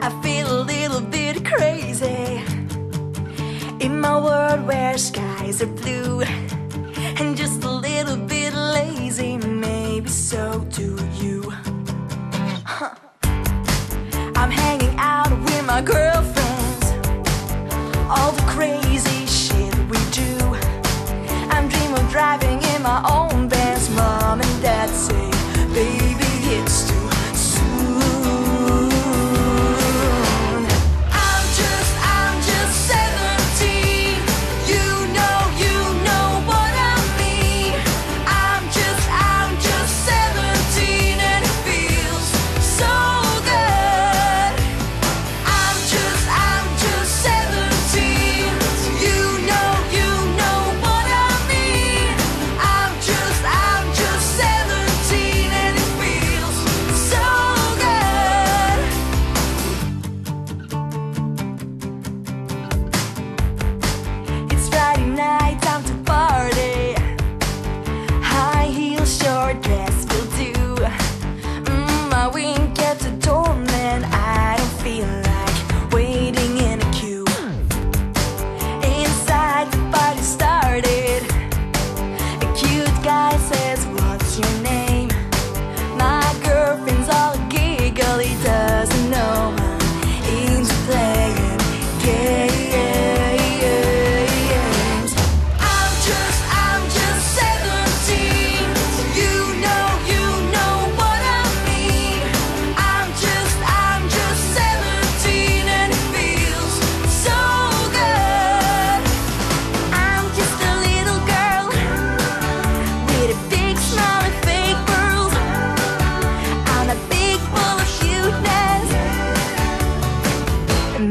I feel a little bit crazy in my world where skies are blue and just a little bit lazy, maybe so too.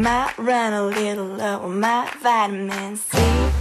I run a little love, my vitamin C.